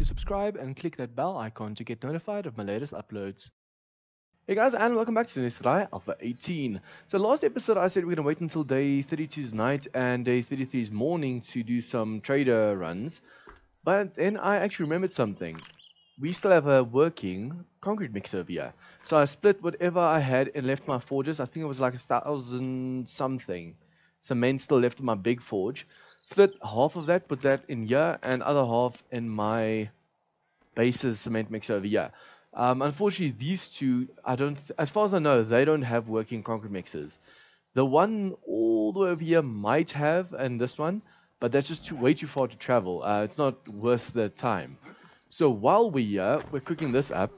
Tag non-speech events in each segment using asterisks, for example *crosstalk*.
to subscribe and click that bell icon to get notified of my latest uploads. Hey guys, and welcome back to the Sinistrai Alpha 18. So last episode I said we're going to wait until day 32's night and day 33's morning to do some trader runs. But then I actually remembered something. We still have a working concrete mixer here. So I split whatever I had and left my forges. I think it was like a thousand something. Cement still left in my big forge. Split half of that, put that in here, and other half in my bases cement mixer over here. Um, unfortunately, these two, I don't, as far as I know, they don't have working concrete mixers. The one all the way over here might have, and this one, but that's just too, way too far to travel. Uh, it's not worth the time. So while we're we're cooking this up.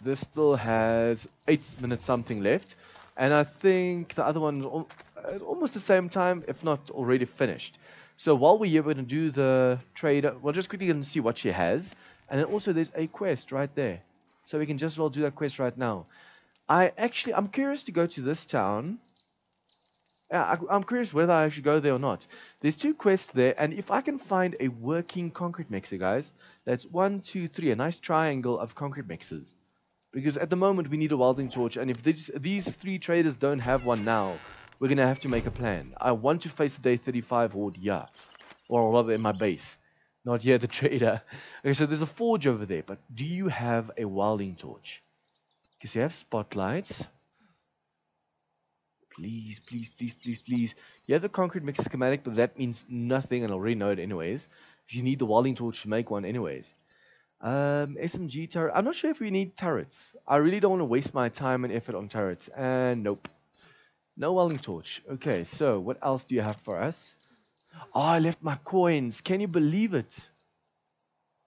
This still has 8 minutes something left. And I think the other one at almost the same time, if not already finished. So while we're here, we're going to do the trade, We're just quickly to see what she has. And then also there's a quest right there. So we can just well do that quest right now. I actually, I'm curious to go to this town. I, am curious whether I should go there or not. There's two quests there, and if I can find a working concrete mixer, guys, that's one, two, three, a nice triangle of concrete mixers. Because at the moment we need a welding torch, and if this, these three traders don't have one now, we're gonna have to make a plan. I want to face the day 35 horde, yeah, or rather in my base. Not yet the trader. *laughs* Okay, so there's a forge over there, but do you have a welding torch? Because you have spotlights. Please, please, please, please, please. You have the concrete mix schematic, but that means nothing, and I already know it anyways. You need the welding torch to make one anyways. Um, SMG turret. I'm not sure if we need turrets. I really don't want to waste my time and effort on turrets. And nope. No welding torch. Okay, so what else do you have for us? Oh, I left my coins. Can you believe it?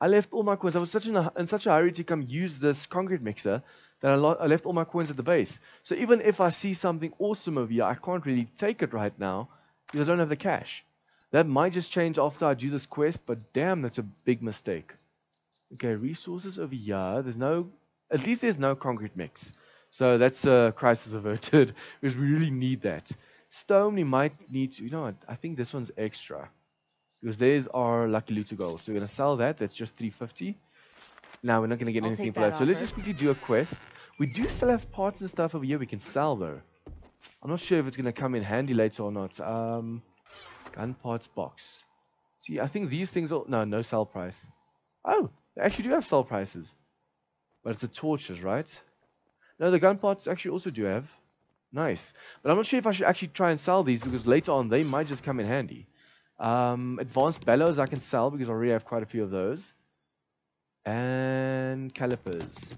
I left all my coins. I was such in, a, in such a hurry to come use this concrete mixer that I, I, left all my coins at the base. So even if I see something awesome over here, I can't really take it right now because I don't have the cash. That might just change after I do this quest, but damn, that's a big mistake. Okay, resources over here. There's no, at least there's no concrete mix. So that's a crisis averted *laughs* because we really need that. Stone, we might need to, you know what, I think this one's extra. Because there's our Lucky Looter gold. So we're going to sell that. That's just 350 Now we're not going to get I'll anything for that. So let's just quickly do a quest. We do still have parts and stuff over here we can sell though. I'm not sure if it's going to come in handy later or not. Um, gun parts box. See, I think these things are... No, no sell price. Oh, they actually do have sell prices. But it's the torches, right? No, the gun parts actually also do have. Nice. But I'm not sure if I should actually try and sell these because later on they might just come in handy. Um, advanced bellows I can sell because I already have quite a few of those. And calipers.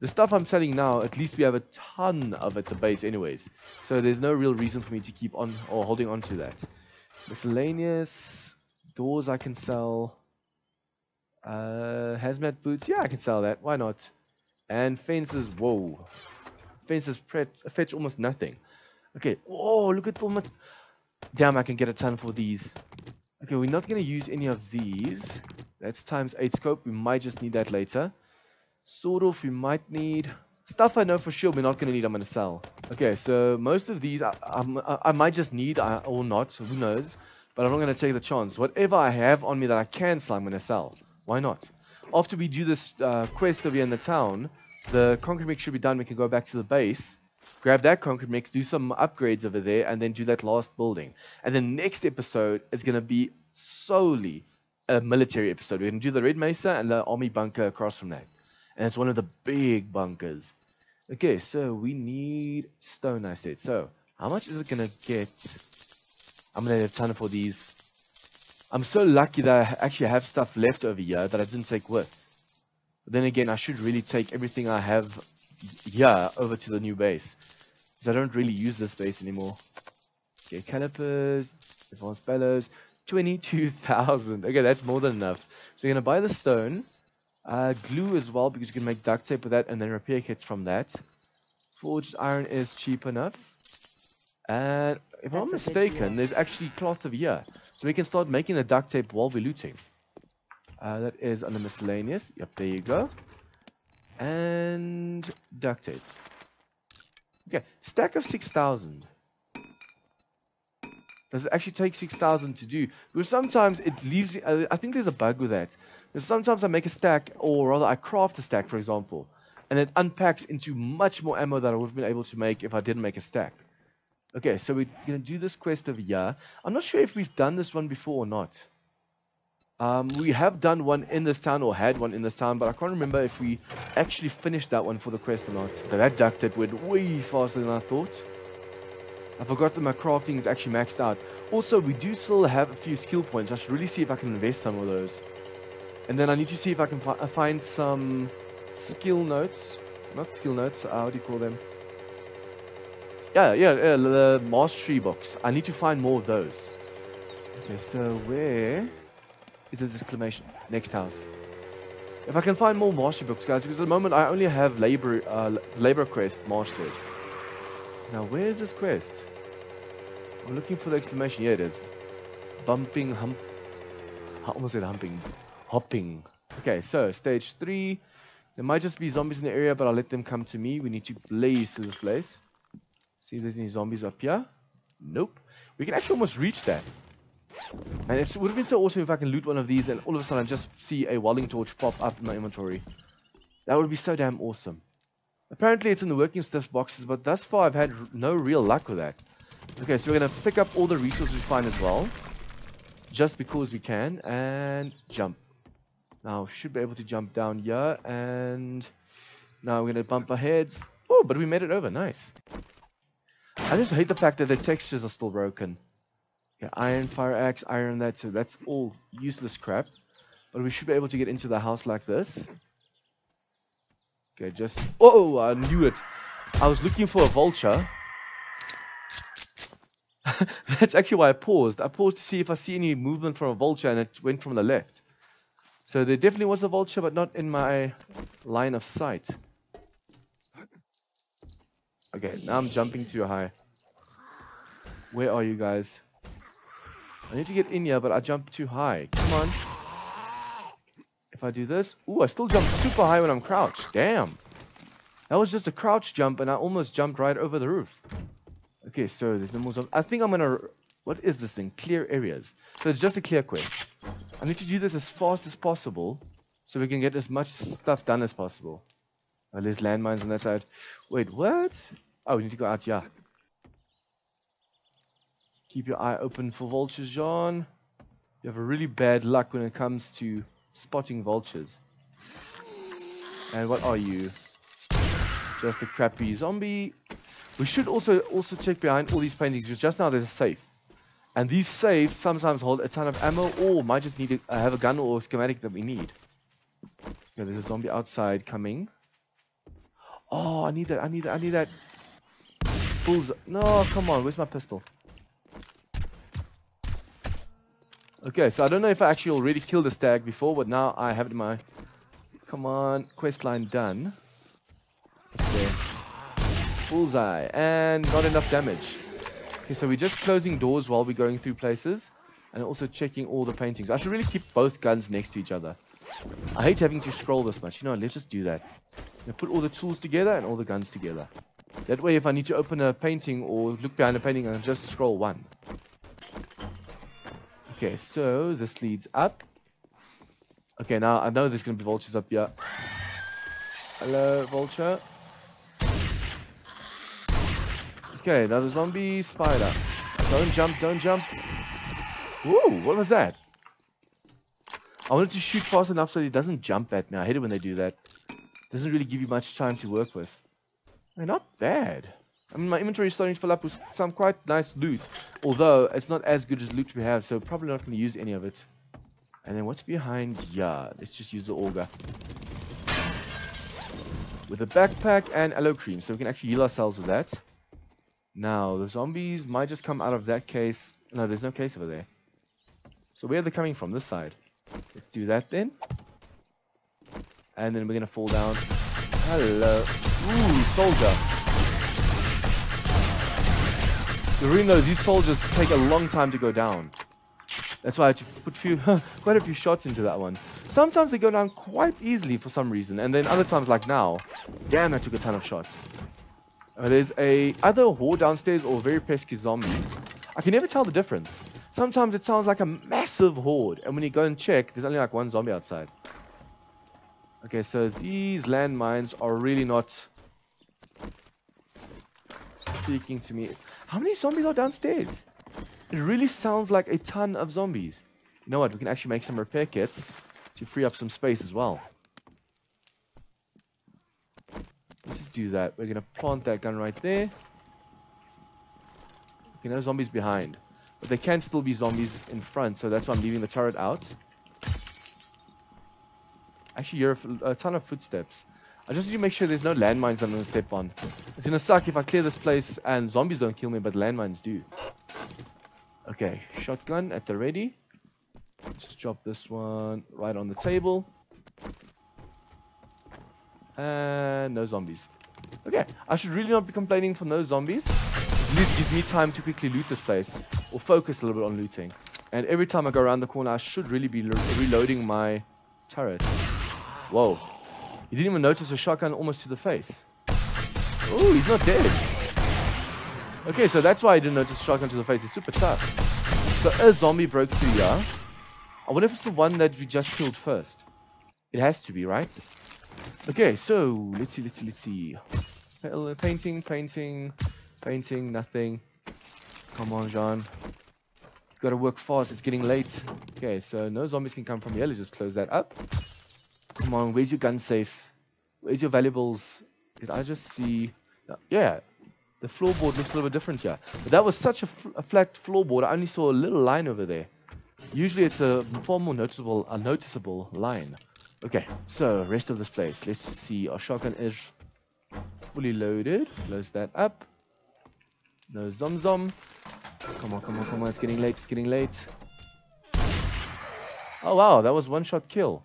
The stuff I'm selling now, at least we have a ton of at the base anyways. So there's no real reason for me to keep on or holding on to that. Miscellaneous. Doors I can sell. Uh, hazmat boots. Yeah, I can sell that. Why not? And fences. Whoa fences fetch almost nothing. Okay, oh, look at my... Damn, I can get a ton for these. Okay, we're not going to use any of these. That's times 8 scope. We might just need that later. Sort of, we might need... Stuff I know for sure we're not going to need, I'm going to sell. Okay, so most of these I, I, I might just need or not, who knows. But I'm not going to take the chance. Whatever I have on me that I can sell, I'm going to sell. Why not? After we do this uh, quest over here in the town, the concrete mix should be done. We can go back to the base, grab that concrete mix, do some upgrades over there, and then do that last building. And the next episode is going to be solely a military episode. We're going to do the Red Mesa and the army bunker across from that. And it's one of the big bunkers. Okay, so we need stone, I said. So, how much is it going to get? I'm going to have a ton for these. I'm so lucky that I actually have stuff left over here that I didn't take with. But then again, I should really take everything I have here over to the new base. Because I don't really use this base anymore. Okay, calipers, advanced bellows, 22,000. Okay, that's more than enough. So you're going to buy the stone. Uh, glue as well, because you can make duct tape with that, and then repair kits from that. Forged iron is cheap enough. And if That's I'm mistaken, there's actually cloth of here. So we can start making the duct tape while we're looting. Uh, that is under miscellaneous. Yep, there you go. And duct tape. Okay, stack of 6,000. Does it actually take 6,000 to do? Because sometimes it leaves, uh, I think there's a bug with that. Because sometimes I make a stack, or rather I craft a stack, for example, and it unpacks into much more ammo than I would have been able to make if I didn't make a stack. Okay, so we're going to do this quest over here. I'm not sure if we've done this one before or not. Um, we have done one in this town, or had one in this town, but I can't remember if we actually finished that one for the quest or not. But that duct it went way faster than I thought. I forgot that my crafting is actually maxed out. Also, we do still have a few skill points. I should really see if I can invest some of those. And then I need to see if I can fi find some skill notes. Not skill notes, uh, how do you call them? Yeah, yeah, yeah, the mastery books. I need to find more of those. Okay, so where is this exclamation? Next house. If I can find more mastery books, guys, because at the moment I only have labor, uh, labor quest mastered. Now, where is this quest? I'm looking for the exclamation. Here it is. Bumping hump. I almost said humping. Hopping. Okay, so stage three. There might just be zombies in the area, but I'll let them come to me. We need to blaze to this place. See if there's any zombies up here. Nope. We can actually almost reach that. And it would have been so awesome if I can loot one of these and all of a sudden just see a welding torch pop up in my inventory. That would be so damn awesome. Apparently it's in the working stuff boxes, but thus far I've had no real luck with that. Okay, so we're going to pick up all the resources we find as well. Just because we can. And jump. Now, should be able to jump down here. And now we're going to bump our heads. Oh, but we made it over. Nice. I just hate the fact that the textures are still broken. Yeah, iron, fire axe, iron, that, so that's all useless crap. But we should be able to get into the house like this. Okay, just... Oh, I knew it. I was looking for a vulture. *laughs* That's actually why I paused. I paused to see if I see any movement from a vulture, and it went from the left. So there definitely was a vulture, but not in my line of sight. Okay, now I'm jumping too high. Where are you guys? I need to get in here, but I jumped too high. Come on. If I do this, ooh, I still jump super high when I'm crouched. Damn. That was just a crouch jump, and I almost jumped right over the roof. Okay, so there's no more zombies. I think I'm gonna... What is this thing? Clear areas. So it's just a clear quest. I need to do this as fast as possible, so we can get as much stuff done as possible. Oh, there's landmines on that side. Wait, what? Oh, we need to go out here. Keep your eye open for vultures, John. You have a really bad luck when it comes to spotting vultures. And what are you? Just a crappy zombie. We should also also check behind all these paintings because just now there's a safe. And these safes sometimes hold a ton of ammo or might just need to have a gun or a schematic that we need. Yeah, there's a zombie outside coming. Oh, I need that, I need that, I need that. Bulls. No, come on, where's my pistol? Okay, so I don't know if I actually already killed the stag before, but now I have it in my... Come on, quest line done. Okay. Bullseye, and not enough damage. Okay, so we're just closing doors while we're going through places, and also checking all the paintings. I should really keep both guns next to each other. I hate having to scroll this much. You know, let's just do that. Now put all the tools together and all the guns together. That way, if I need to open a painting or look behind a painting, I can just scroll one. Okay, so this leads up. Okay, now I know there's going to be vultures up here. Hello, vulture. Okay, another zombie spider. Don't jump, don't jump. Woo, what was that? I wanted to shoot fast enough so he doesn't jump at me. I hate it when they do that. Doesn't really give you much time to work with. They're not bad. I mean, my inventory is starting to fill up with some quite nice loot. Although, it's not as good as loot we have, so probably not going to use any of it. And then what's behind? Yeah, let's just use the auger. With a backpack and aloe cream, so we can actually heal ourselves with that. Now, the zombies might just come out of that case. No, there's no case over there. So where are they coming from? This side. Let's do that then. And then we're to fall down. Hello. Ooh, soldier. Though, these soldiers take a long time to go down. That's why I put few, *laughs* quite a few shots into that one. Sometimes they go down quite easily for some reason, and then other times like now, damn, I took a ton of shots. Uh, there's a either a horde downstairs or a very pesky zombie. I can never tell the difference. Sometimes it sounds like a massive horde, and when you go and check, there's only like one zombie outside. Okay, so these landmines are really not speaking to me. How many zombies are downstairs? It really sounds like a ton of zombies. You know what? We can actually make some repair kits to free up some space as well. Let's just do that. We're going to plant that gun right there. Okay, no zombies behind. But there can still be zombies in front, so that's why I'm leaving the turret out. Actually, you're a, ton of footsteps. I just need to make sure there's no landmines that I'm going to step on. It's going to suck if I clear this place and zombies don't kill me, but landmines do. Okay, shotgun at the ready. Just drop this one right on the table. And no zombies. Okay, I should really not be complaining for no zombies. At least gives me time to quickly loot this place. Or focus a little bit on looting. And every time I go around the corner, I should really be reloading my turret. Whoa. He didn't even notice a shotgun almost to the face. Oh, he's not dead. Okay, so that's why he didn't notice a shotgun to the face. It's super tough. So a zombie broke through here. I wonder if it's the one that we just killed first. It has to be, right? Okay, so let's see, let's see, let's see. Painting, painting, painting, nothing. Come on, John. Gotta work fast, it's getting late. Okay, so no zombies can come from here. Let's just close that up. Come on, where's your gun safes? Where's your valuables? Did I just see... Yeah, the floorboard looks a little bit different here. But that was such a, a flat floorboard, I only saw a little line over there. Usually it's a far more noticeable, a noticeable line. Okay, so rest of this place. Let's see. Our shotgun is fully loaded. Close that up. No zom zom. Come on, come on, come on. It's getting late. It's getting late. Oh wow, that was one shot kill.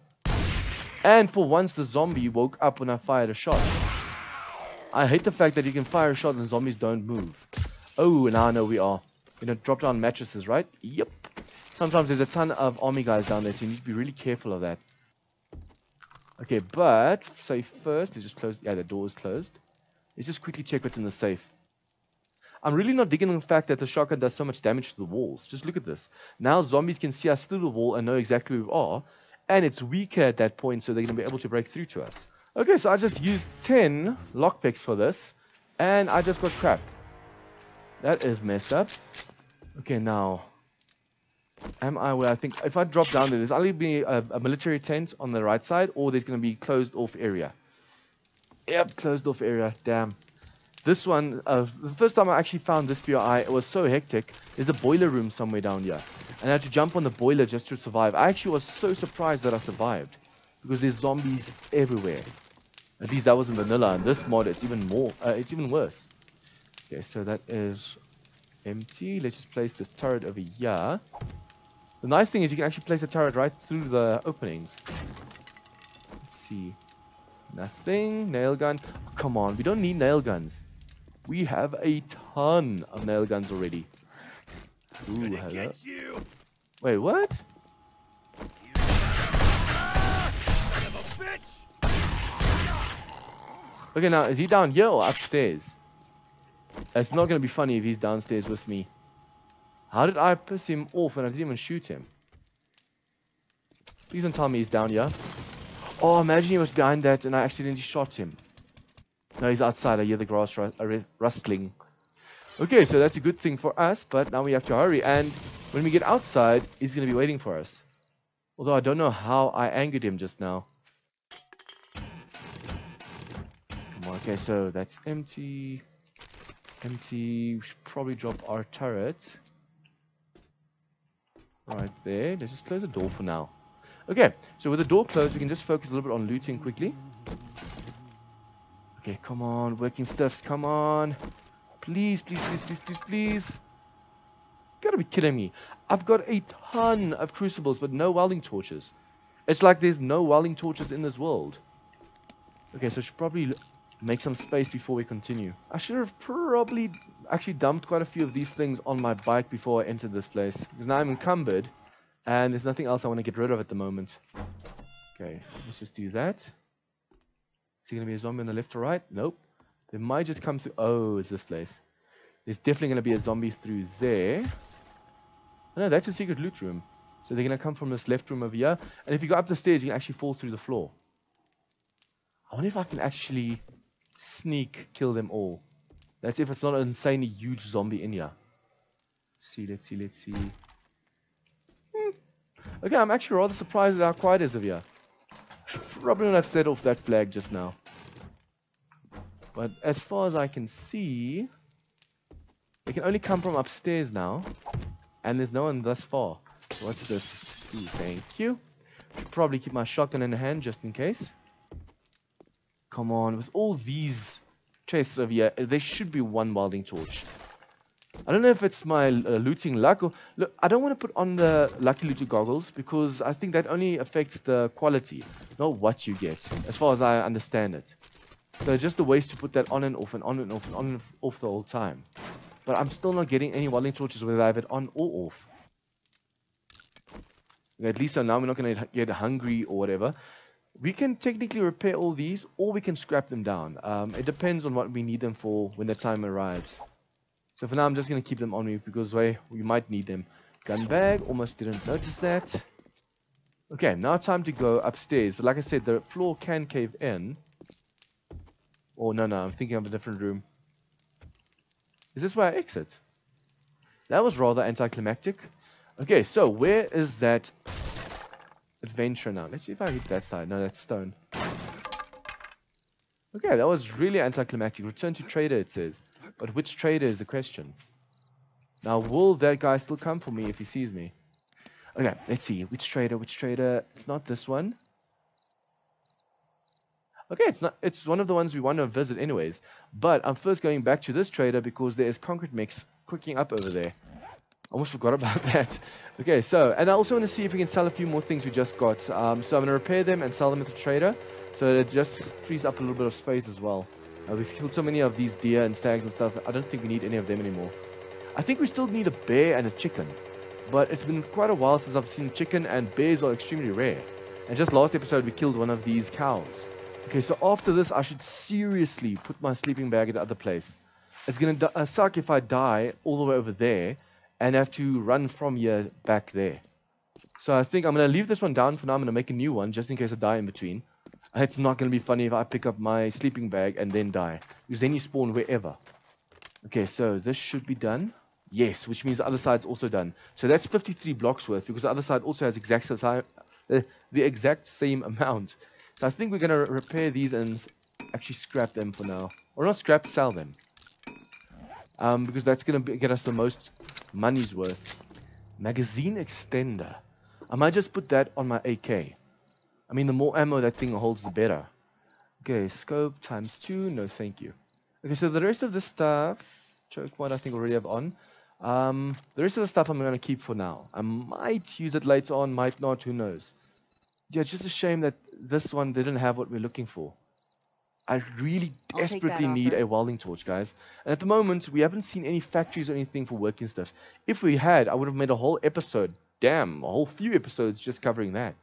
And for once the zombie woke up when I fired a shot. I hate the fact that you can fire a shot and zombies don't move. Oh, and now I know we are. You know, drop down mattresses, right? Yep. Sometimes there's a ton of army guys down there, so you need to be really careful of that. Okay, but say first, let's just close. Yeah, the door is closed. Let's just quickly check what's in the safe. I'm really not digging the fact that the shotgun does so much damage to the walls. Just look at this. Now zombies can see us through the wall and know exactly where we are. And it's weaker at that point, so they're going to be able to break through to us. Okay, so I just used 10 lockpicks for this. And I just got crap. That is messed up. Okay, now Am I where I think if I drop down there, there's only be a, a military tent on the right side, or there's going to be closed off area. Yep, closed off area. Damn. This one, uh, the first time I actually found this POI, it was so hectic. There's a boiler room somewhere down here. And I had to jump on the boiler just to survive. I actually was so surprised that I survived. Because there's zombies everywhere. At least that was in vanilla. And this mod, it's even more, uh, it's even worse. Okay, so that is empty. Let's just place this turret over here. The nice thing is you can actually place a turret right through the openings. Let's see. Nothing. Nail gun. Oh, come on, we don't need nail guns. We have a ton of nail guns already. Ooh, hello. Wait, what? Okay, now, is he down here or upstairs? It's not going to be funny if he's downstairs with me. How did I piss him off and I didn't even shoot him? Please don't tell me he's down here. Oh, imagine he was behind that and I accidentally shot him. No, he's outside. I hear the grass uh, rustling. Okay, so that's a good thing for us, but now we have to hurry. And when we get outside, he's going to be waiting for us. Although I don't know how I angered him just now. Okay, so that's empty. Empty. We should probably drop our turret. Right there. Let's just close the door for now. Okay, so with the door closed, we can just focus a little bit on looting quickly. Okay, come on, working stuffs, come on. Please, please, please, please, please, please. You gotta be kidding me. I've got a ton of crucibles, but no welding torches. It's like there's no welding torches in this world. Okay, so I should probably make some space before we continue. I should have probably actually dumped quite a few of these things on my bike before I entered this place. Because now I'm encumbered. And there's nothing else I want to get rid of at the moment. Okay, let's just do that. Is it going to be a zombie on the left or right? Nope. They might just come to... Oh, it's this place. There's definitely going to be a zombie through there. Oh, no, that's a secret loot room. So they're going to come from this left room over here. And if you go up the stairs, you can actually fall through the floor. I wonder if I can actually sneak kill them all. That's if it's not an insanely huge zombie in here. Let's see, let's see, let's see. Hmm. Okay, I'm actually rather surprised at how quiet it is over here. Probably not have set off that flag just now. But as far as I can see, they can only come from upstairs now. And there's no one thus far. What's this? Ooh, thank you. Should probably keep my shotgun in hand just in case. Come on, with all these chests over here, there should be one welding torch. I don't know if it's my uh, looting luck or look. I don't want to put on the lucky looter goggles because I think that only affects the quality, not what you get, as far as I understand it. So just a waste to put that on and off and on and off and on and off the whole time. But I'm still not getting any welding torches whether I have it on or off. At least now we're not going to get hungry or whatever. We can technically repair all these or we can scrap them down. Um, it depends on what we need them for when the time arrives. So for now I'm just going to keep them on me because way we might need them. Gun bag, almost didn't notice that. Okay, now time to go upstairs. But like I said, the floor can cave in. Oh, no, no, I'm thinking of a different room. Is this where I exit? That was rather anticlimactic. Okay, so where is that adventure now? Let's see if I hit that side. No, that's stone. Okay, that was really anticlimactic. Return to trader, it says. But which trader is the question? Now, will that guy still come for me if he sees me? Okay, let's see. Which trader? Which trader? It's not this one. Okay, it's not. It's one of the ones we want to visit anyways. But I'm first going back to this trader because there is concrete mix cooking up over there. Almost forgot about *laughs* that. Okay, so, and I also want to see if we can sell a few more things we just got. Um, so I'm going to repair them and sell them at the trader. So it just frees up a little bit of space as well. Uh, we've killed so many of these deer and stags and stuff. I don't think we need any of them anymore. I think we still need a bear and a chicken. But it's been quite a while since I've seen chicken and bears are extremely rare. And just last episode we killed one of these cows. Okay, so after this, I should seriously put my sleeping bag at the other place. It's gonna uh, suck if I die all the way over there and have to run from here back there. So I think I'm gonna leave this one down for now. I'm gonna make a new one just in case I die in between. It's not gonna be funny if I pick up my sleeping bag and then die because then you spawn wherever. Okay, so this should be done. Yes, which means the other side's also done. So that's 53 blocks worth because the other side also has exact uh, the exact same amount. So I think we're going to repair these and actually scrap them for now. Or not scrap, sell them. Um, because that's going to get us the most money's worth. Magazine extender. I might just put that on my AK. I mean, the more ammo that thing holds, the better. Okay, scope times two. No, thank you. Okay, so the rest of the stuff, choke one I think we already have on. Um, the rest of the stuff I'm going to keep for now. I might use it later on, might not, who knows yeah, it's just a shame that this one didn't have what we're looking for. I really desperately need a welding torch, guys. And at the moment, we haven't seen any factories or anything for working stuff. If we had, I would have made a whole episode. Damn, a whole few episodes just covering that.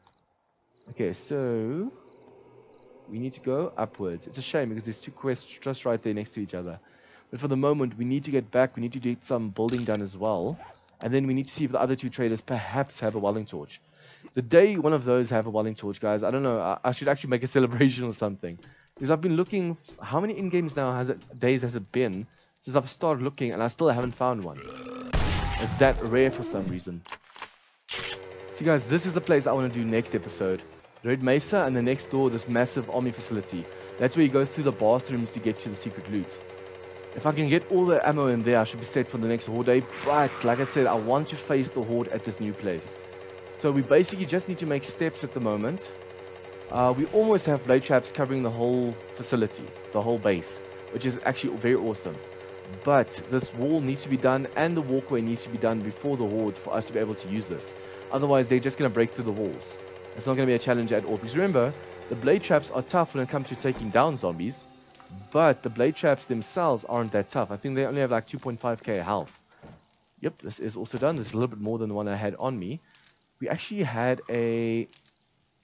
Okay, so we need to go upwards. It's a shame because there's two quests just right there next to each other. But for the moment, we need to get back. We need to get some building done as well. And then we need to see if the other two traders perhaps have a welding torch. The day one of those have a welding torch, guys, I don't know. I, I should actually make a *laughs* celebration or something. Because I've been looking. How many in games now has it days has it been since I've started looking, and I still haven't found one. It's that rare for some reason. Guys, this is the place I want to do next episode. Red Mesa, and the next door, this massive army facility. That's where you go through the bathrooms to get to the secret loot. If I can get all the ammo in there, I should be set for the next horde day. But, like I said, I want to face the horde at this new place. So we basically just need to make steps at the moment. Uh, we almost have blade traps covering the whole facility, the whole base, which is actually very awesome. But this wall needs to be done and the walkway needs to be done before the horde for us to be able to use this. Otherwise, they're just going to break through the walls. It's not going to be a challenge at all. Because remember, the blade traps are tough when it comes to taking down zombies. But the blade traps themselves aren't that tough. I think they only have like 2.5k health. Yep, this is also done. This is a little bit more than the one I had on me we actually had a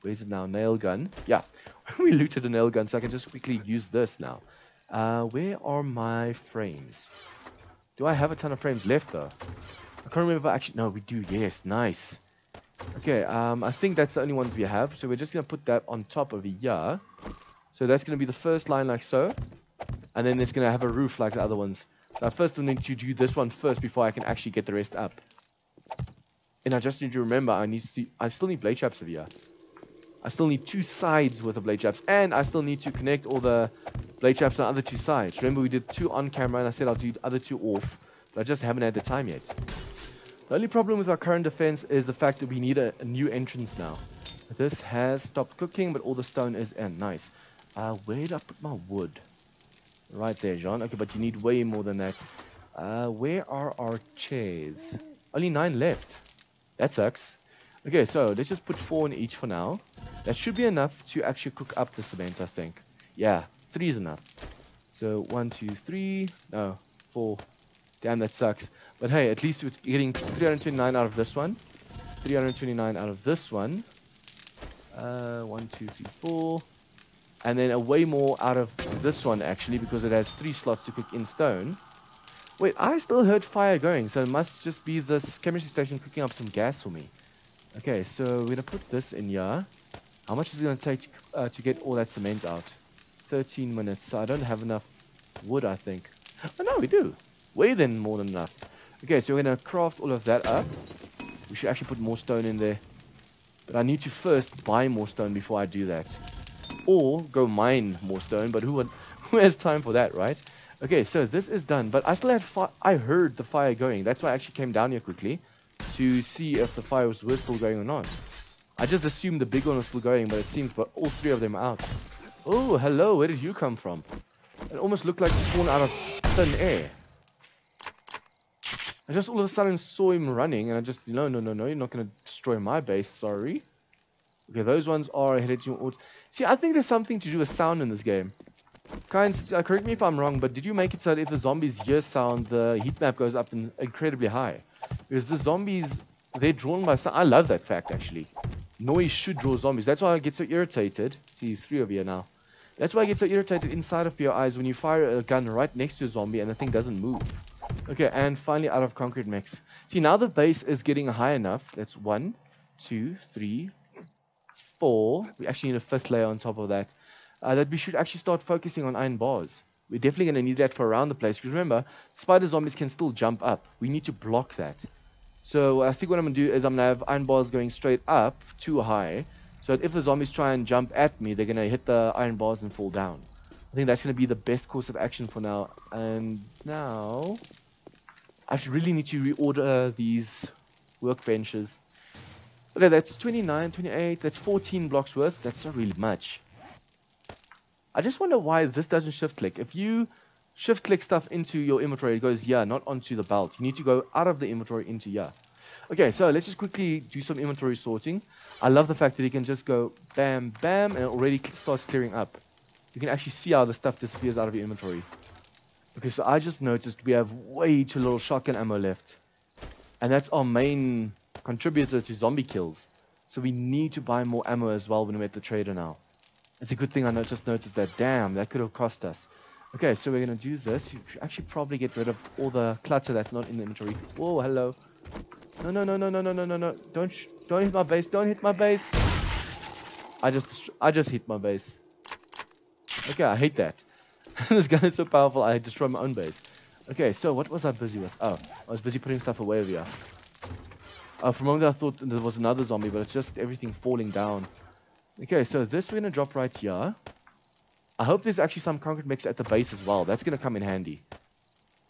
where's it now nail gun yeah *laughs* we looted a nail gun so I can just quickly use this now uh, where are my frames Do I have a ton of frames left though? I can't remember actually. No, we do. Yes, nice. Okay, um, I think that's the only ones we have. So we're just going to put that on top of here. So that's going to be the first line like so. And then it's going to have a roof like the other ones. So I first need to do this one first before I can actually get the rest up. And I just need to remember I need to see, I still need blade traps over here. I still need two sides worth of blade traps. And I still need to connect all the blade traps on the other two sides. Remember we did two on camera and I said I'll do the other two off. But I just haven't had the time yet. The only problem with our current defense is the fact that we need a, a new entrance now. This has stopped cooking, but all the stone is in. Nice. Uh, where did I put my wood? Right there, John. Okay, but you need way more than that. Uh, where are our chairs? Only nine left. That sucks. Okay, so let's just put four in each for now. That should be enough to actually cook up the cement, I think. Yeah, three is enough. So one, two, three. No, four. Damn, that sucks. But hey, at least we're getting 329 out of this one. 329 out of this one. Uh, one, two, three, four and then a way more out of this one actually because it has three slots to cook in stone. Wait, I still heard fire going, so it must just be this chemistry station cooking up some gas for me. Okay, so we're going to put this in here. How much is it going to take uh, to get all that cement out? 13 minutes, so I don't have enough wood, I think. Oh no, we do. Way then more than enough. Okay, so we're going to craft all of that up. We should actually put more stone in there. But I need to first buy more stone before I do that or go mine more stone, but who would, *laughs* who has time for that, right? Okay, so this is done, but I still had I heard the fire going. That's why I actually came down here quickly to see if the fire was, still going or not. I just assumed the big one was still going, but it seems but all three of them are out. Oh, hello, where did you come from? It almost looked like you spawned out of thin air. I just all of a sudden saw him running, and I just, no, no, no, no, you're not going to destroy my base, sorry. Okay, those ones are headed to... See, I think there's something to do with sound in this game. Khaine, uh, correct me if I'm wrong, but did you make it so that if the zombies hear sound, the heat map goes up in, incredibly high? Because the zombies, they're drawn by sound. I love that fact, actually. Noise should draw zombies. That's why I get so irritated. See, three of you now. That's why I get so irritated inside of your eyes when you fire a gun right next to a zombie and the thing doesn't move. Okay, and finally out of concrete mix. See, now the base is getting high enough. That's one, two, three, four, we actually need a fifth layer on top of that, uh, that we should actually start focusing on iron bars. We're definitely going to need that for around the place. Because remember, spider zombies can still jump up. We need to block that. So I think what I'm going to do is I'm going to have iron bars going straight up, too high. So if the zombies try and jump at me, they're going to hit the iron bars and fall down. I think that's going to be the best course of action for now. And now, I really need to reorder these workbenches. Okay, that's 29, 28, that's 14 blocks worth. That's not really much. I just wonder why this doesn't shift click. If you shift click stuff into your inventory, it goes yeah, not onto the belt. You need to go out of the inventory into yeah. Okay, so let's just quickly do some inventory sorting. I love the fact that you can just go bam, bam, and it already starts clearing up. You can actually see how the stuff disappears out of your inventory. Okay, so I just noticed we have way too little shotgun ammo left. And that's our main contributor to zombie kills. So we need to buy more ammo as well when we're at the trader now. It's a good thing I just noticed that. Damn, that could have cost us. Okay, so we're going to do this. You should actually probably get rid of all the clutter that's not in the inventory. Whoa, hello. No, no, no, no, no, no, no, no, no. Don't, don't hit my base. Don't hit my base. I just, I just hit my base. Okay, I hate that. *laughs* this gun is so powerful, I destroy my own base. Okay, so what was I busy with? Oh, I was busy putting stuff away over here. Uh, for a moment I thought there was another zombie, but it's just everything falling down. Okay, so this we're going to drop right here. I hope there's actually some concrete mix at the base as well. That's going to come in handy.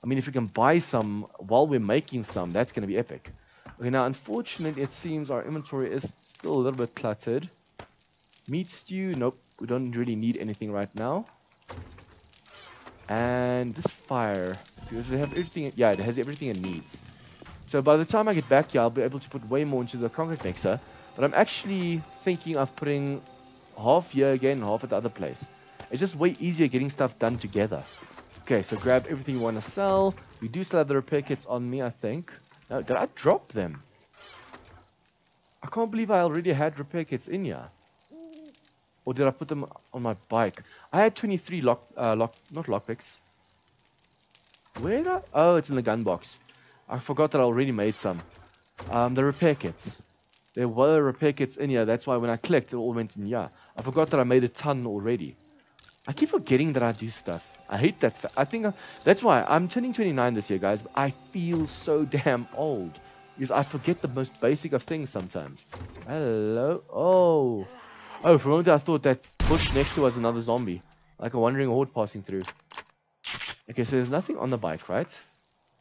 I mean, if we can buy some while we're making some, that's going to be epic. Okay, now, unfortunately, it seems our inventory is still a little bit cluttered. Meat stew, nope, we don't really need anything right now. And this fire, does it have everything? Yeah, it has everything it needs. So by the time I get back here, I'll be able to put way more into the concrete mixer. But I'm actually thinking of putting half here again, half at the other place. It's just way easier getting stuff done together. Okay, so grab everything you want to sell. We do still have the repair kits on me, I think. No, did I drop them? I can't believe I already had repair kits in here. Or did I put them on my bike? I had 23 lock, uh, lock, not lockpicks. Where did I... Oh, it's in the gun box. I forgot that I already made some. Um, the repair kits. There were repair kits in here. That's why when I clicked, it all went in here. I forgot that I made a ton already. I keep forgetting that I do stuff. I hate that. I think I, that's why I'm turning 29 this year, guys. I feel so *laughs* damn old because I forget the most basic of things sometimes. Hello. Oh. Oh, for a moment I thought that bush next to us another zombie, like a wandering horde passing through. Okay, so there's nothing on the bike, right?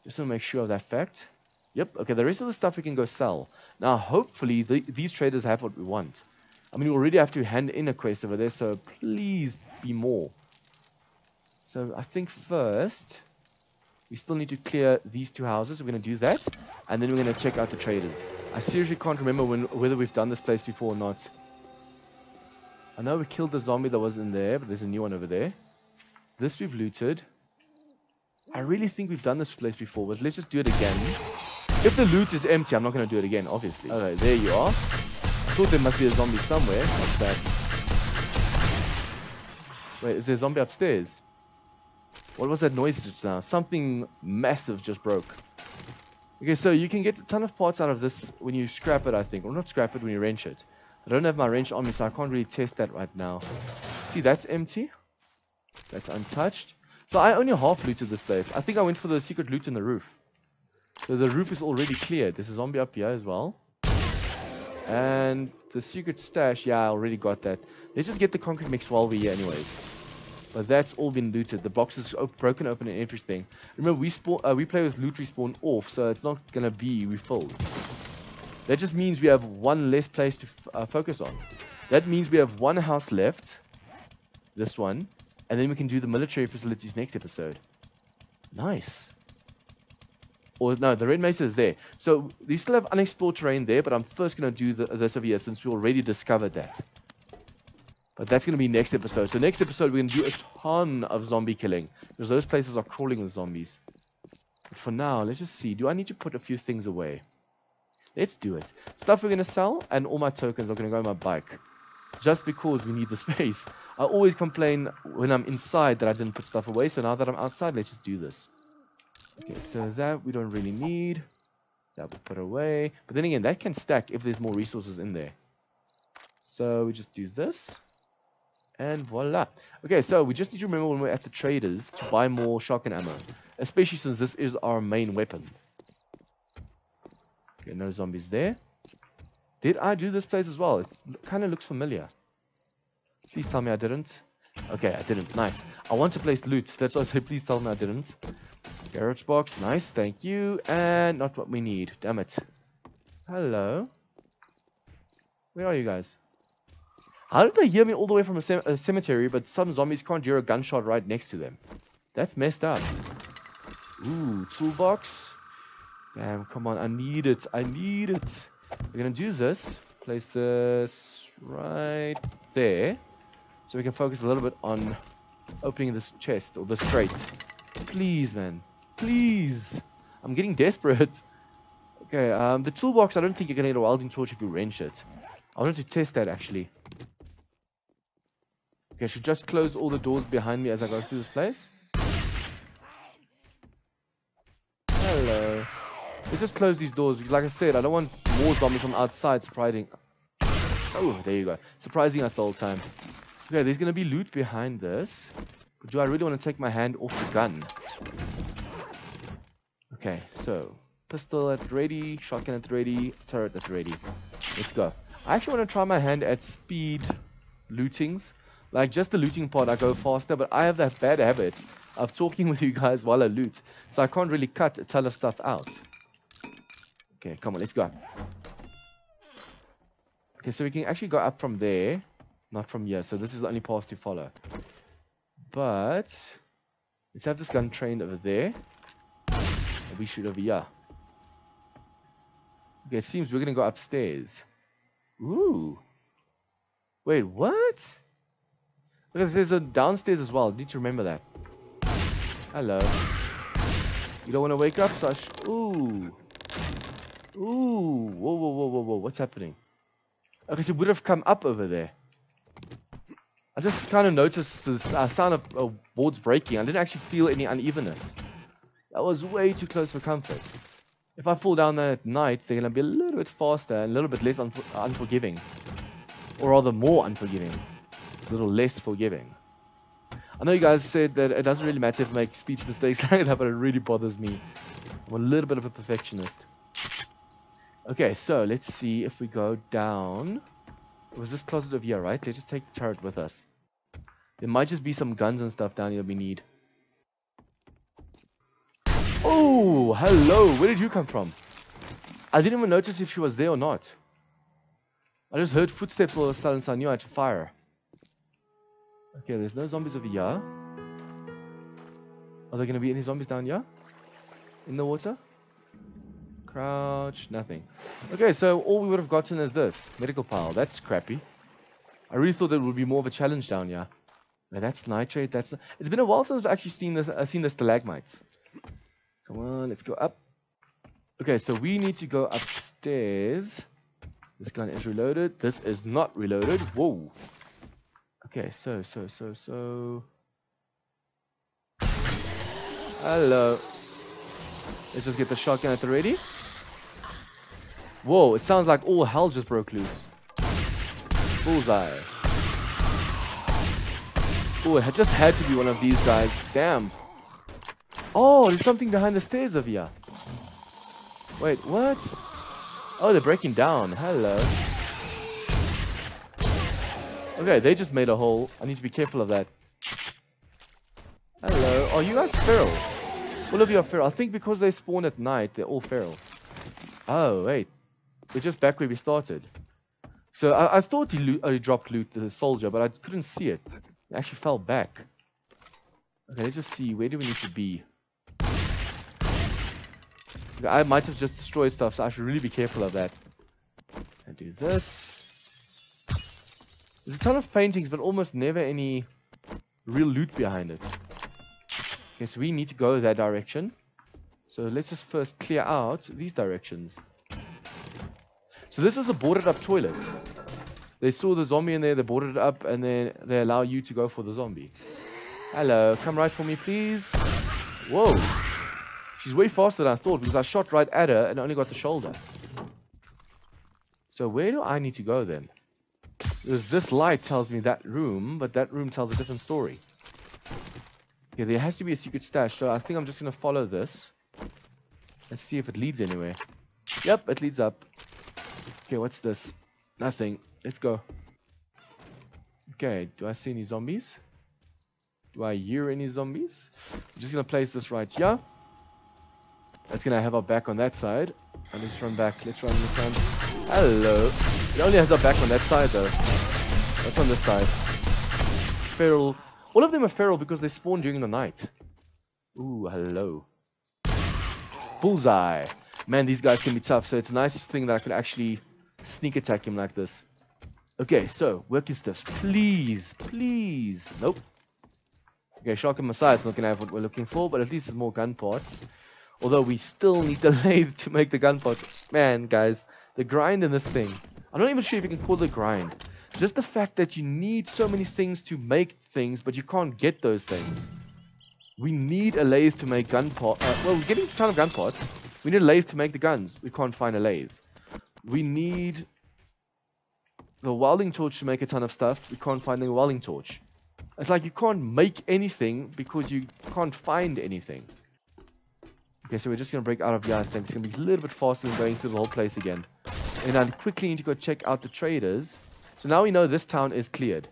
Just to make sure of that fact. Yep. Okay, the rest of the stuff we can go sell. Now, hopefully, the, these traders have what we want. I mean, you already have to hand in a quest over there, so please be more. So I think first, we still need to clear these two houses. We're going to do that, and then we're going to check out the traders. I seriously can't remember when, whether we've done this place before or not. I know we killed the zombie that was in there, but there's a new one over there. This we've looted. I really think we've done this place before, but let's just do it again. If the loot is empty, I'm not going to do it again, obviously. Okay, there you are. I thought there must be a zombie somewhere. What's that? Wait, is there a zombie upstairs? What was that noise just now? Something massive just broke. Okay, so you can get a ton of parts out of this when you scrap it, I think. Or not scrap it, when you wrench it. I don't have my wrench on me, so I can't really test that right now. See, that's empty. That's untouched. So I only half looted this place. I think I went for the secret loot in the roof. So the roof is already cleared. There's a zombie up here as well. And the secret stash, yeah, I already got that. Let's just get the concrete mix while we're here anyways. But that's all been looted. The box is op broken open and everything. Remember, we spawn, uh, we play with loot respawn off, so it's not going to be refilled. That just means we have one less place to uh, focus on. That means we have one house left. This one. And then we can do the military facilities next episode. Nice. Or no, the red mesa is there. So we still have unexplored terrain there, but I'm first going to do the, this over here since we already discovered that. But that's going to be next episode. So next episode we're going to do a ton of zombie killing. Because those places are crawling with zombies. But for now, let's just see. Do I need to put a few things away? Let's do it. Stuff we're going to sell, and all my tokens are going to go on my bike. Just because we need the *laughs* space. I always complain when I'm inside that I didn't put stuff away. So now that I'm outside, let's just do this. Okay, so that we don't really need. That we put away. But then again, that can stack if there's more resources in there. So we just do this. And voila. Okay, so we just need to remember when we're at the traders to buy more shotgun ammo. Especially since this is our main weapon. Okay, no zombies there. Did I do this place as well? It kind of looks familiar. Please tell me I didn't. Okay, I didn't. Nice. I want to place loot. That's why I say please tell me I didn't. Garage box. Nice. Thank you. And not what we need. Damn it. Hello. Where are you guys? How did they hear me all the way from a, a cemetery, but some zombies can't hear a gunshot right next to them? That's messed up. Ooh, toolbox. Damn, come on. I need it. I need it. We're to do this. Place this right there. So we can focus a little bit on opening this chest or this crate. Please, man. Please. I'm getting desperate. *laughs* Okay, um, the toolbox, I don't think you're going to get a welding torch if you wrench it. I wanted to test that, actually. Okay, I should just close all the doors behind me as I go through this place. Hello. Let's just close these doors because, like I said, I don't want more zombies from outside surprising. Oh, there you go. Surprising us the whole time. Okay, there's going to be loot behind this. Do I really want to take my hand off the gun? Okay, so pistol at ready, shotgun at ready, turret at ready. Let's go. I actually want to try my hand at speed lootings. Like just the looting part, I go faster, but I have that bad habit of talking *laughs* with you guys while I loot. So I can't really cut a ton of stuff out. Okay, come on, let's go. Okay, so we can actually go up from there. Not from here, so this is the only path to follow. But, let's have this gun trained over there. We shoot over here. Okay, it seems we're gonna go upstairs. Ooh. Wait, what? Because there's a downstairs as well. Need to remember that. Hello. You don't want to wake up, Sash? Ooh. Ooh. Whoa, whoa, whoa, whoa, whoa. What's happening? Okay, so it would have come up over there. I just kind of noticed the uh, sound of uh, boards breaking. I didn't actually feel any unevenness. That was way too close for comfort. If I fall down there at night, they're going to be a little bit faster and a little bit less unfor unforgiving. Or rather, more unforgiving. A little less forgiving. I know you guys said that it doesn't really matter if I make speech mistakes *laughs* like that, but it really bothers me. I'm a little bit of a perfectionist. Okay, so let's see if we go down. It was this closet over here, right? Let's just take the turret with us. There might just be some guns and stuff down here we need. Oh, hello. Where did you come from? I didn't even notice if she was there or not. I just heard footsteps all of a sudden, so I knew I had to fire. Okay, there's no zombies over here. Are there going to be any zombies down here? In the water? Crouch, nothing. Okay, so all we would have gotten is this. Medical pile. That's crappy. I really thought there would be more of a challenge down here. Now that's nitrate. That's It's been a while since I've actually seen this. Uh, seen the stalagmites. Come on, let's go up. Okay, so we need to go upstairs. This gun is reloaded. This is not reloaded. Whoa. Okay, so, so, so, so. Hello. Let's just get the shotgun at the ready. Whoa, it sounds like all hell just broke loose. Bullseye. Oh, it just had to be one of these guys. Damn. Oh, there's something behind the stairs over here. Wait, what? Oh, they're breaking down. Hello. Okay, they just made a hole. I need to be careful of that. Hello. Oh, you guys feral. All of you are feral. I think because they spawn at night, they're all feral. Oh, wait. We're just back where we started. So I, I thought he, loot, uh, he dropped loot, the soldier, but I couldn't see it. It actually fell back. Okay, let's just see. Where do we need to be? I might have just destroyed stuff, so I should really be careful of that. And do this. There's a ton of paintings, but almost never any real loot behind it. So we need to go that direction. So let's just first clear out these directions. So this is a boarded up toilet. They saw the zombie in there, they boarded it up, and then they allow you to go for the zombie. Hello, come right for me, please. Whoa. She's way faster than I thought because I shot right at her and only got the shoulder. So where do I need to go then? Because this light tells me that room, but that room tells a different story. Yeah, there has to be a secret stash, so I think I'm just going to follow this. Let's see if it leads anywhere. Yep, it leads up. Okay, what's this? Nothing. Let's go. Okay, do I see any zombies? Do I hear any zombies? I'm just going to place this right here. That's to have our back on that side. And let's run back. Let's run, let's run. Hello. It only has our back on that side though. That's on this side. Feral. All of them are feral because they spawn during the night. Ooh, hello. Bullseye. Man, these guys can be tough, so it's a nice thing that I can actually sneak attack him like this. Okay, so, work working stuff. Please, please. Nope. Okay, Shotgun Messiah is not to have what we're looking for, but at least there's more gun parts. Although we still need the *laughs* lathe to make the gun parts. Man, guys, the grind in this thing. I'm not even sure if you can call it a grind. Just the fact that you need so many things to make things, but you can't get those things. We need a lathe to make gun parts. Uh, well, we're getting a ton of gun parts. We need a lathe to make the guns. We can't find a lathe. We need the welding torch to make a ton of stuff. We can't find the welding torch. It's like you can't make anything because you can't find anything. Okay, so we're just going to break out of here. I think it's going to be a little bit faster than going through the whole place again. And I quickly need to go check out the traders. So now we know this town is cleared.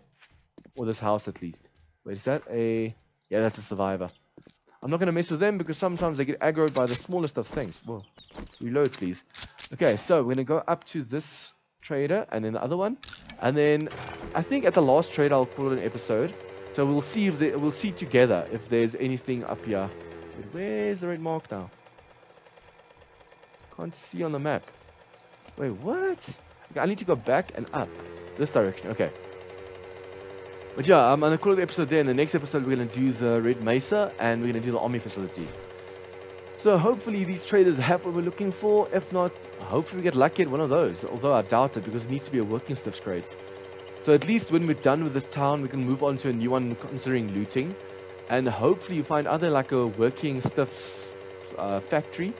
Or this house at least. Wait, is that a... Yeah, that's a survivor. I'm not going to mess with them because sometimes they get aggroed by the smallest of things. Whoa. Reload, please. Okay, so we're going to go up to this trader and then the other one. And then I think at the last trade I'll call it an episode. So we'll see if they, we'll see together if there's anything up here. Where's the red mark now? Can't see on the map. Wait, what? Okay, I need to go back and up. This direction, okay. But yeah, I'm gonna call the episode there. In the next episode, we're gonna do the Red Mesa and we're gonna do the Army facility. So hopefully these traders have what we're looking for. If not, hopefully we get lucky at one of those. Although I doubt it because it needs to be a working stuffs crate. So at least when we're done with this town, we can move on to a new one considering looting. And hopefully you find other like a working stuffs uh, factory,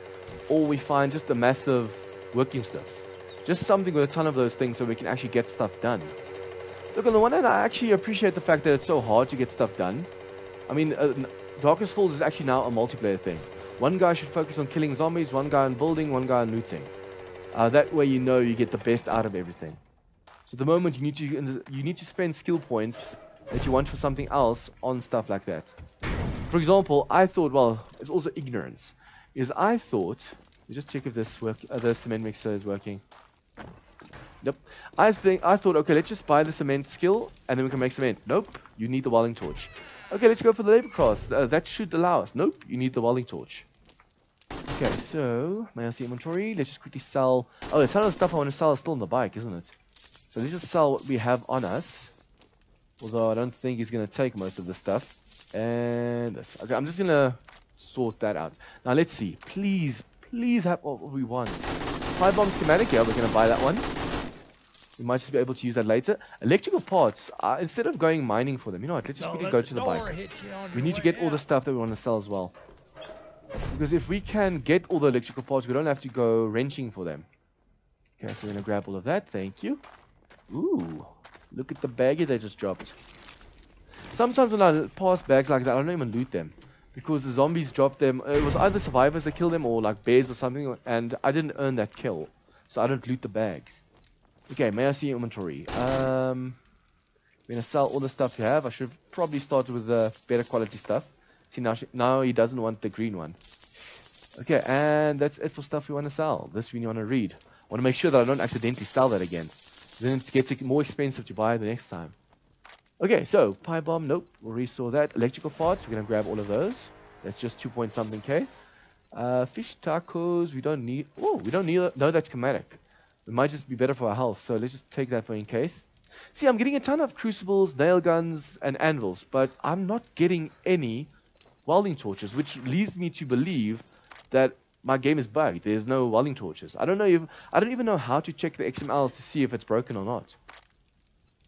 or we find just a massive working stuffs. Just something with a ton of those things so we can actually get stuff done. Look, on the one hand, I actually appreciate the fact that it's so hard to get stuff done. I mean, uh, Darkness Falls is actually now a multiplayer thing. One guy should focus on killing zombies, one guy on building, one guy on looting. Uh, that way you know you get the best out of everything. So at the moment you need to you need to spend skill points that you want for something else on stuff like that. For example, I thought, well, it's also ignorance, is I thought, just check if this work, uh, the cement mixer is working. Nope. I think I thought, okay, let's just buy the cement skill and then we can make cement. Nope. You need the welding torch. Okay, let's go for the labor cross. Uh, that should allow us. Nope. You need the welding torch. Okay, so may I see inventory? Let's just quickly sell. Oh, the ton of stuff I want to sell is still on the bike, isn't it? So let's just sell what we have on us. Although I don't think he's going to take most of the stuff. And this. Okay, I'm just going to sort that out. Now let's see. Please, please have what we want. Pipe bomb schematic. Yeah, we're going to buy that one. We might just be able to use that later. Electrical parts, uh, instead of going mining for them, you know what, let's just quickly go to the bike. We need to get out. all the stuff that we want to sell as well. Because if we can get all the electrical parts, we don't have to go wrenching for them. Okay, so we're going to grab all of that. Thank you. Ooh, look at the baggie they just dropped. Sometimes when I pass bags like that, I don't even loot them. Because the zombies dropped them. It was either survivors that killed them or like bears or something. And I didn't earn that kill. So I don't loot the bags. Okay, may I see your inventory? Um, we're going to sell all the stuff you have. I should probably start with the better quality stuff. See, now, now he doesn't want the green one. Okay, and that's it for stuff we want to sell. This we want to read. I want to make sure that I don't accidentally sell that again. Then it gets more expensive to buy the next time. Okay, so pipe bomb, nope, we'll restore that. Electrical parts, we're gonna grab all of those. That's just two point something k. Uh, fish tacos, we don't need. Oh, we don't need. No, that's schematic. It might just be better for our health, so let's just take that for in case. See, I'm getting a ton of crucibles, nail guns, and anvils, but I'm not getting any welding torches, which leads me to believe that my game is bugged. There's no welding torches. I don't know if I don't even know how to check the XMLs to see if it's broken or not.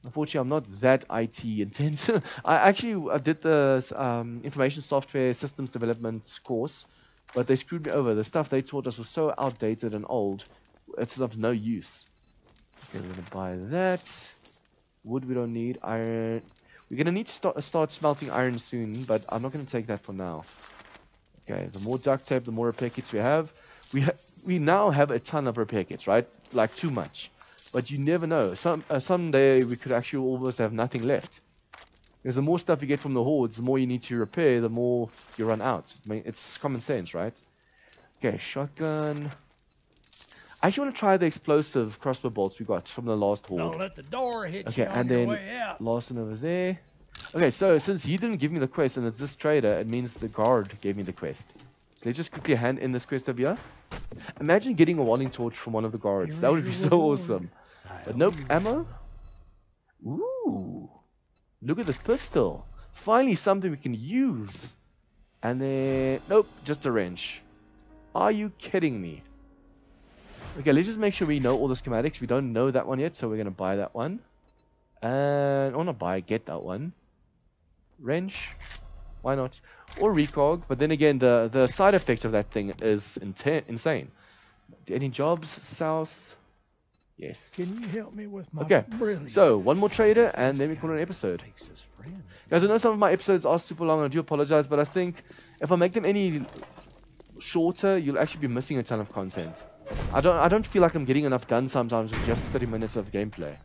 Unfortunately, I'm not that IT intense. *laughs* I actually I did the um, information software systems development course, but they screwed me over. The stuff they taught us was so outdated and old, it's of no use. Okay, we're gonna buy that. Wood we don't need. Iron. We're gonna need to start, start smelting iron soon, but I'm not gonna take that for now. Okay, the more duct tape, the more repair kits we have. We ha we now have a ton of repair kits, right? Like too much. But you never know. Some uh, someday we could actually almost have nothing left. Because the more stuff you get from the hordes, the more you need to repair, the more you run out. I mean, it's common sense, right? Okay, shotgun. I actually want to try the explosive crossbow bolts we got from the last horde. Don't let the door hit okay, you and then last one over there. Okay, so since he didn't give me the quest and it's this trader, it means the guard gave me the quest. So let's just quickly hand in this quest over here. Imagine getting a welding torch from one of the guards. That would be so awesome. But nope, ammo. Ooh. Look at this pistol. Finally something we can use. And then, nope, just a wrench. Are you kidding me? Okay, let's just make sure we know all the schematics. We don't know that one yet, so we're going to buy that one. And, or not buy, get that one wrench. Why not? Or recog. But then again, the, the side effects of that thing is insane. Any jobs south? Yes. Can you help me with my Okay. So, one more trader, and then we call it an episode. Guys, I know some of my episodes are super long, I do apologize, but I think if I make them any shorter, you'll actually be missing a ton of content. I don't I don't feel like I'm getting enough done sometimes with just 30 minutes of gameplay.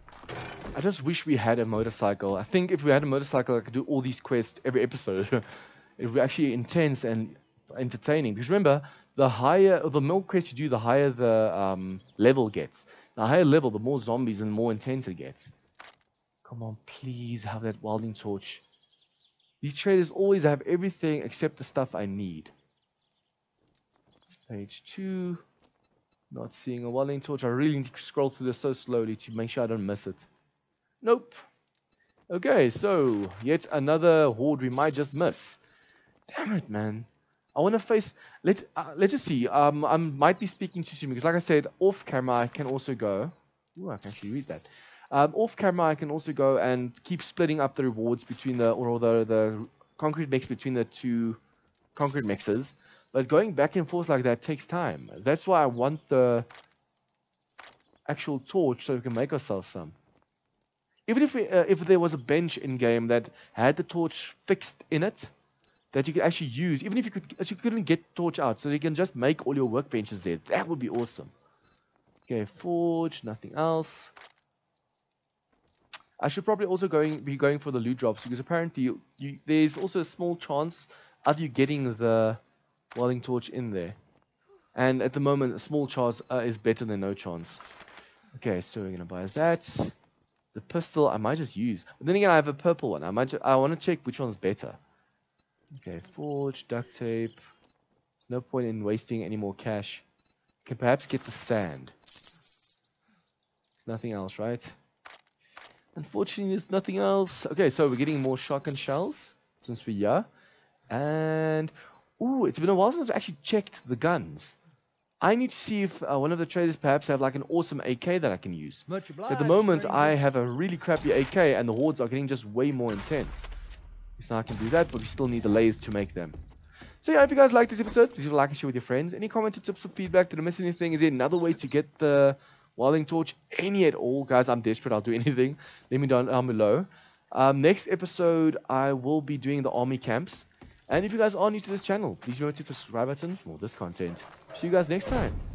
I just wish we had a motorcycle. I think if we had a motorcycle, I could do all these quests every episode. *laughs* it would be actually intense and entertaining. Because remember, the higher, the more quests you do, the higher the um, level gets. The higher level, the more zombies and the more intense it gets. Come on, please have that welding torch. These traders always have everything except the stuff I need. It's page two. Not seeing a welding torch. I really need to scroll through this so slowly to make sure I don't miss it. Nope. Okay, so yet another horde we might just miss. Damn it, man. I want to face. Let's uh, let's just see. Um, I might be speaking too soon because, like I said, off camera I can also go. Ooh, I can actually read that. Um, off camera I can also go and keep splitting up the rewards between the or the the concrete mix between the two concrete mixes. But going back and forth like that takes time. That's why I want the actual torch so we can make ourselves some. Even if we, uh, if there was a bench in game that had the torch fixed in it, that you could actually use, even if you could, you couldn't get torch out, so you can just make all your workbenches there. That would be awesome. Okay, forge, nothing else. I should probably also going be going for the loot drops because apparently you, you, there's also a small chance of you getting the welding torch in there. And at the moment, a small chance uh, is better than no chance. Okay, so we're gonna buy that. The pistol I might just use. But then again, I have a purple one. I might. Ju- I want to check which one's better. Okay, forge, duct tape. There's no point in wasting any more cash. Can perhaps get the sand. There's nothing else, right? Unfortunately, there's nothing else. Okay, so we're getting more shotgun shells since we're here. And, ooh, it's been a while since I've actually checked the guns. I need to see if uh, one of the traders perhaps have like an awesome AK that I can use. So at the moment, I have a really crappy AK, and the hordes are getting just way more intense. So I can do that, but we still need the lathe to make them. So yeah, if you guys like this episode, please like and share with your friends. Any comments, or tips, or feedback? Did I miss anything? Is there another way to get the welding torch? Any at all, guys? I'm desperate. I'll do *laughs* anything. Let me down down below. Um, next episode, I will be doing the army camps. And if you guys are new to this channel, please remember to subscribe button for more this content. See you guys next time.